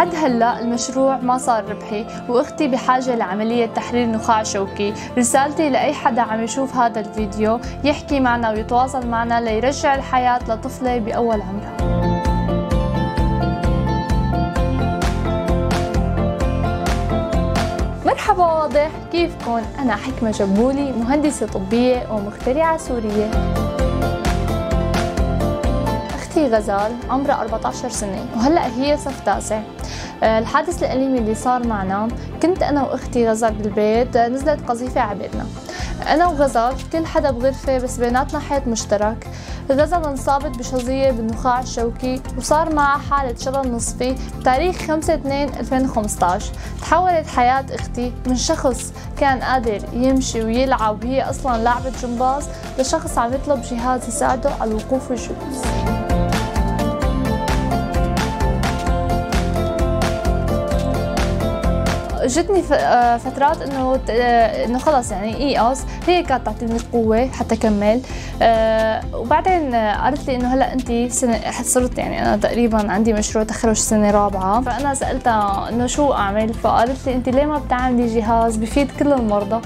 لحد هلا المشروع ما صار ربحي وأختي بحاجة لعملية تحرير نخاع شوكي. رسالتي لأي حدا عم يشوف هذا الفيديو يحكي معنا ويتواصل معنا ليرجع الحياة لطفلة بأول عمرها. مرحبا واضح كيفكن؟ أنا حكمة جبولي مهندسة طبية ومخترعة سورية. أختي غزال عمرها 14 سنة وهلأ هي صف تاسع. الحادث الأليم اللي صار معنا كنت أنا وأختي غزال بالبيت نزلت قذيفة عبالنا أنا وغزال كل حدا بغرفة بس بيناتنا حيط مشترك. غزل انصابت بشظية بالنخاع الشوكي وصار معها حالة شلل نصفي بتاريخ 5 2 2015 تحولت حياة أختي من شخص كان قادر يمشي ويلعب وهي أصلا لاعبة جمباز لشخص عم يطلب جهاز يساعده على الوقوف والجلوس جتني آه، فترات إنه آه، إنه خلص يعني ايأس هي كانت تعطيني القوة حتى كمل أه وبعدين قالت لي إنه هلأ أنت سنة صرت يعني أنا تقريبا عندي مشروع تخرج سنة رابعة. فأنا سألتها إنه شو أعمل؟ فقالت لي أنت ليه ما بتعملي جهاز بفيد كل المرضى؟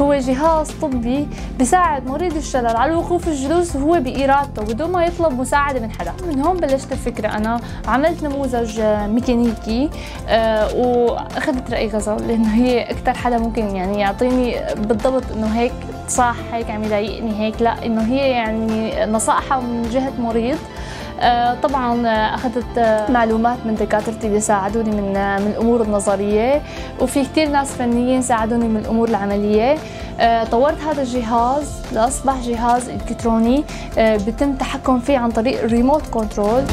هو جهاز طبي بيساعد مريض الشلل على الوقوف الجلوس وهو بإرادته بدون ما يطلب مساعدة من حدا. من هون بلشت الفكرة. أنا عملت نموذج ميكانيكي أه وأخذت رأي غزل لأنه هي أكثر حدا ممكن يعني يعطيني بالضبط إنه هيك صح هيك عم يضايقني هيك لا إنه هي يعني نصائحها من جهة مريض. آه، طبعا أخذت آه، معلومات من دكاترتي اللي ساعدوني من آه، من الأمور النظرية وفي كثير ناس فنيين ساعدوني من الأمور العملية. طورت هذا الجهاز لأصبح جهاز إلكتروني بيتم التحكم فيه عن طريق ال remote control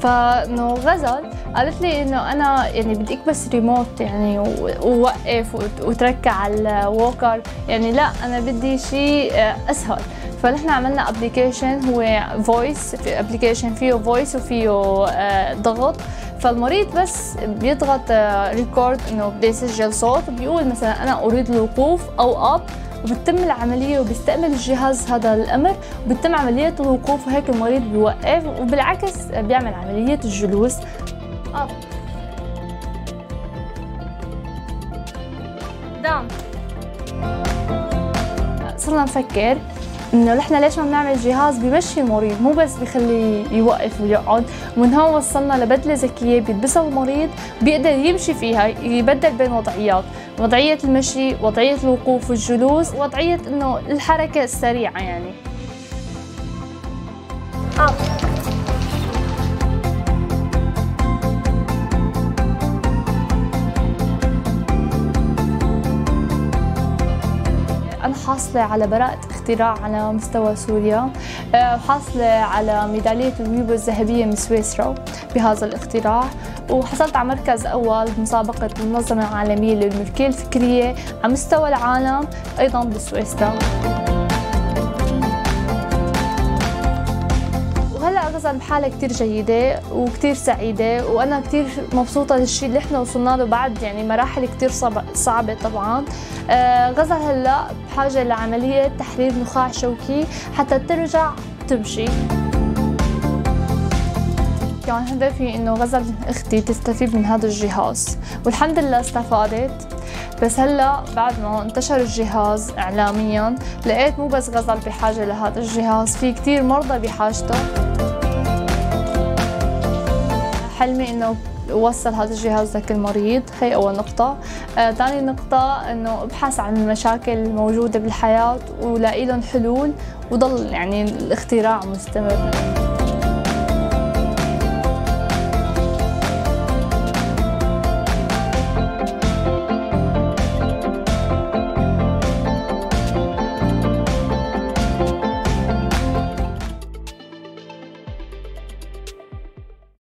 فإنه غزل قالت لي إنه أنا يعني بديك بس ريموت يعني ووقف وتركع على ال walker يعني لا أنا بدي شيء أسهل. فنحن عملنا application هو voice application فيه voice وفيه آه، ضغط. فالمريض بس بيضغط record آه، إنه بده يسجل صوت وبيقول مثلا أنا أريد الوقوف أو up وبتتم العملية وبيستقبل الجهاز هذا الأمر. وبتتم عملية الوقوف وهيك المريض بيوقف. وبالعكس بيعمل عملية الجلوس. up down صرنا نفكر إنه نحن ليش ما بنعمل جهاز بمشي المريض؟ مو بس بخليه يوقف ويقعد ومن هون وصلنا لبدلة ذكية بيلبسها المريض بيقدر يمشي فيها يبدل بين وضعيات وضعية المشي وضعية الوقوف والجلوس وضعية إنه الحركة السريعة يعني. آه. حاصلة على براءة اختراع على مستوى سوريا وحاصلة آه، على ميدالية الويبو الذهبية من سويسرا بهذا الاختراع. وحصلت على مركز أول بمسابقة المنظمة العالمية للملكية الفكرية على مستوى العالم أيضا بسويسرا. غزل بحالة كتير جيدة وكتير سعيدة وأنا كتير مبسوطة للشيء اللي إحنا وصلنا له بعد يعني مراحل كتير صعبة طبعا. آه، غزل هلأ بحاجة لعملية تحرير نخاع شوكي حتى ترجع تمشي. كان هدفي إنه غزل أختي تستفيد من هذا الجهاز والحمد لله استفادت. بس هلأ بعد ما انتشر الجهاز اعلاميا لقيت مو بس غزل بحاجة لهذا الجهاز في كثير مرضى بحاجته. حلمي إنه وصل هذا الجهاز لكل مريض. هي أول نقطة. آه، ثاني نقطة إنه ابحث عن المشاكل الموجودة بالحياة ولاقي لهم حلول وضل يعني الاختراع مستمر.